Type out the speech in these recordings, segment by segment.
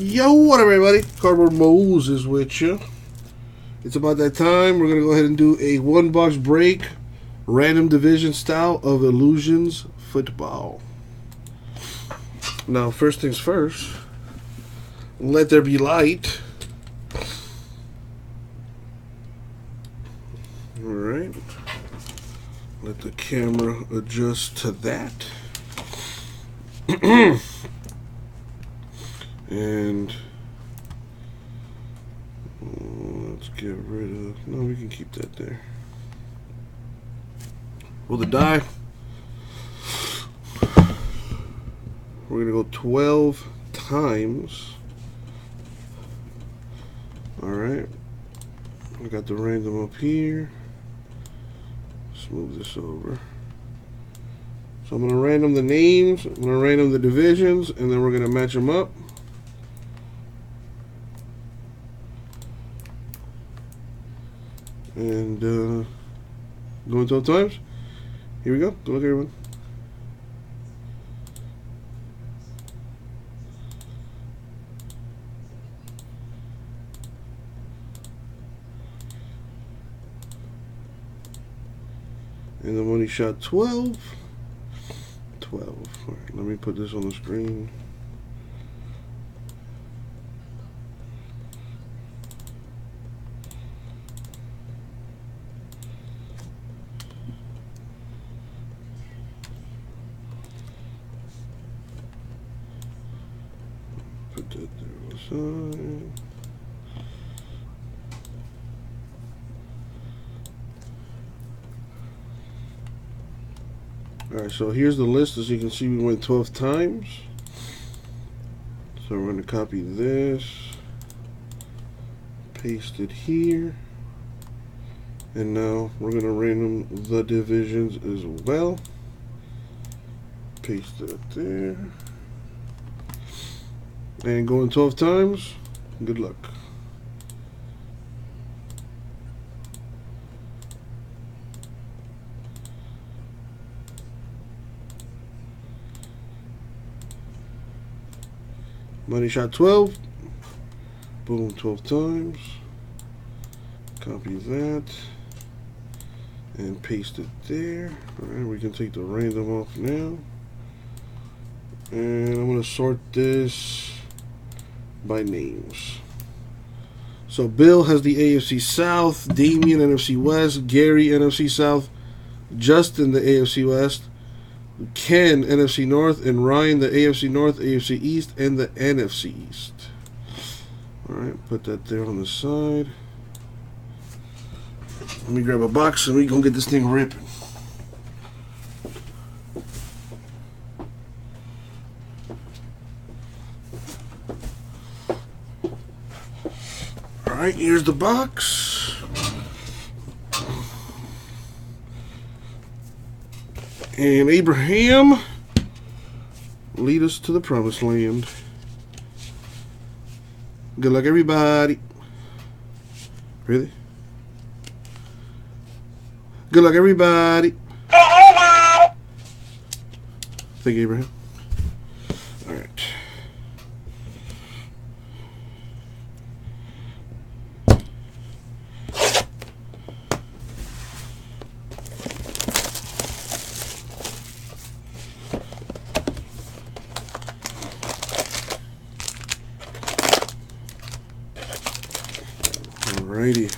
Yo, what up, everybody? Cardboard Moses with you. It's about that time. We're going to go ahead and do a one box break, random division style of Illusions football. Now, first things first, let there be light. Alright. Let the camera adjust to that. and uh, let's get rid of no we can keep that there. Well the die? We're gonna go 12 times. All right I got the random up here. Let's move this over. So I'm going to random the names, I'm going to random the divisions, and then we're going to match them up. And uh, going 12 times. Here we go. Good luck, everyone. And the money shot 12. 12. Right, let me put this on the screen. Put that Alright, so here's the list. As you can see, we went 12 times. So we're going to copy this, paste it here, and now we're going to random the divisions as well. Paste that there. And going 12 times, good luck. Money shot 12. Boom, 12 times. Copy that. And paste it there. Alright, we can take the random off now. And I'm going to sort this by names. So Bill has the AFC South, Damien NFC West, Gary NFC South, Justin the AFC West, Ken, NFC North, and Ryan, the AFC North, AFC East, and the NFC East. Alright, put that there on the side. Let me grab a box and we gonna get this thing ripping. Alright, here's the box. And Abraham, lead us to the promised land. Good luck, everybody. Really? Good luck, everybody. Oh, oh, Thank you, Abraham. All right. Alrighty.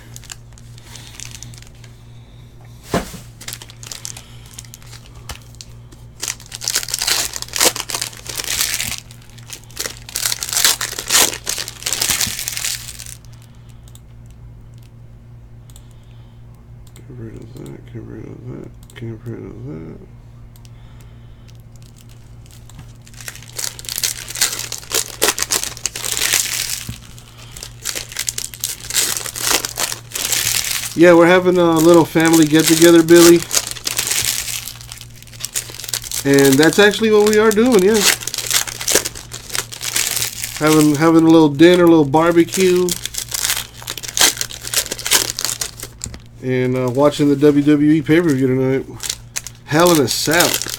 Get rid of that, get rid of that, get rid of that. Yeah, we're having a little family get together, Billy. And that's actually what we are doing, yeah. Having having a little dinner, a little barbecue. And uh, watching the WWE pay-per-view tonight. Hell in a Cell.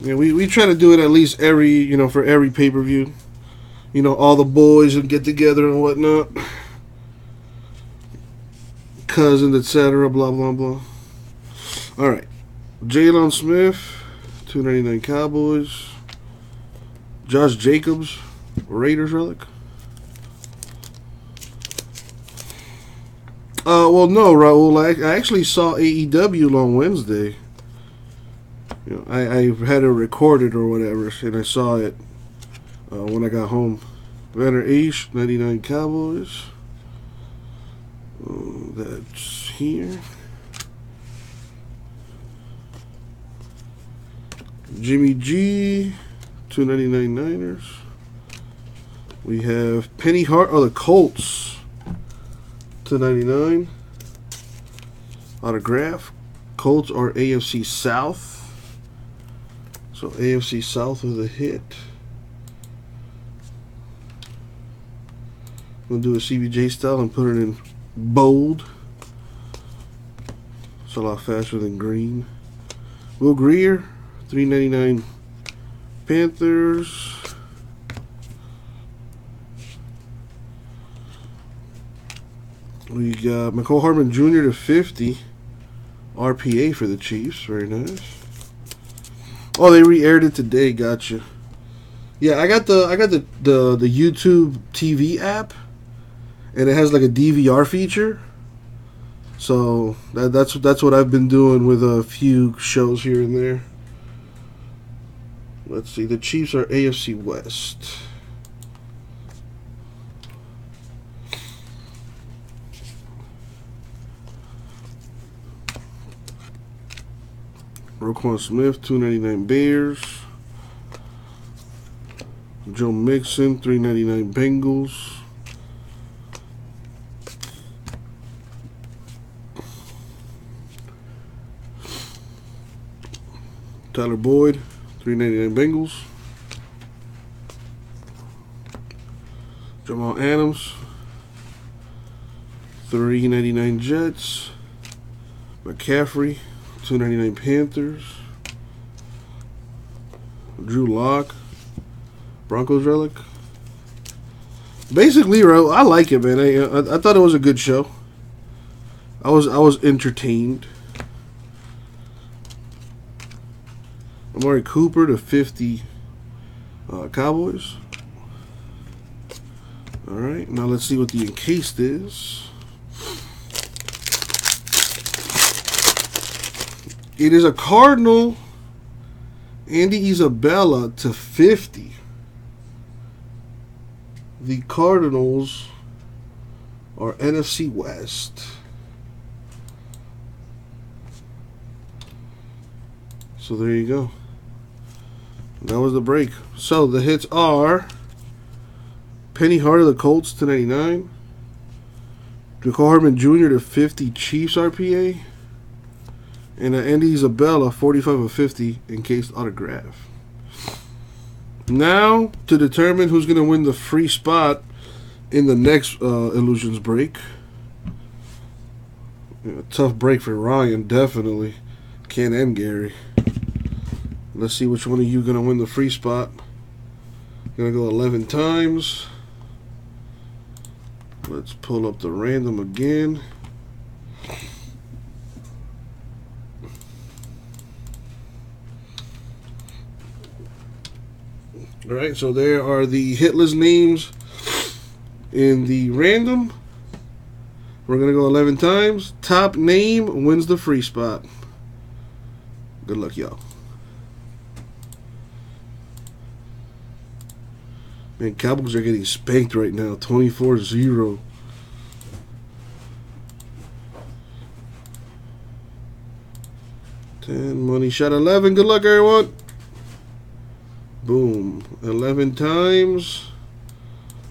Yeah, we, we try to do it at least every, you know, for every pay per view. You know, all the boys would get together and whatnot. Cousins, etc. Blah, blah, blah. All right. Jaylon Smith, 299 Cowboys. Josh Jacobs, Raiders relic. Uh, well, no, Raul. I, I actually saw AEW on Wednesday. You know, I, I had it recorded or whatever, and I saw it uh, when I got home. Banner Ace, 99 Cowboys. Uh, that's here. Jimmy G, 299 Niners. We have Penny Hart, oh, the Colts, 299. Autograph. Colts are AFC South. So AFC South with a hit. We'll do a CBJ style and put it in bold. It's a lot faster than green. Will Grier, 399 Panthers. We got Mecole Hardman Jr. to 50. RPA for the Chiefs. Very nice. Oh, they re-aired it today. Gotcha. Yeah, I got the I got the the the YouTube TV app, and it has like a DVR feature. So that, that's that's what I've been doing with a few shows here and there. Let's see. The Chiefs are AFC West. Roquan Smith, 299 Bears. Joe Mixon, 399 Bengals. Tyler Boyd, 399 Bengals. Jamal Adams, 399 Jets. McCaffrey, 299 Panthers. Drew Lock, Broncos relic. Basically, I like it, man. I, I, I thought it was a good show. I was I was entertained. Amari Cooper to 50 uh, Cowboys. All right, now let's see what the encased is. It is a Cardinal Andy Isabella to 50. The Cardinals are NFC West. So there you go. That was the break. So the hits are Penny Hart of the Colts to 99. Mecole Hardman Jr. to 50 Chiefs RPA. And an Andy Isabella 45 of 50 encased autograph. Now to determine who's going to win the free spot in the next uh, Illusions break. Tough break for Ryan, definitely. Ken and Gary. Let's see which one of you gonna win the free spot. Gonna go 11 times. Let's pull up the random again. All right, so there are the hitless names in the random. We're gonna go 11 times. Top name wins the free spot. Good luck, y'all. Man, Cowboys are getting spanked right now. 24 0. Ten money shot eleven. Good luck, everyone. Boom, eleven times.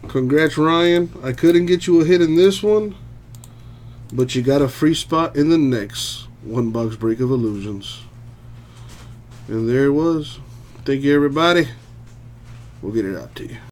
Congrats, Ryan. I couldn't get you a hit in this one, but you got a free spot in the next one box break of illusions. And there it was. Thank you, everybody. We'll get it out to you.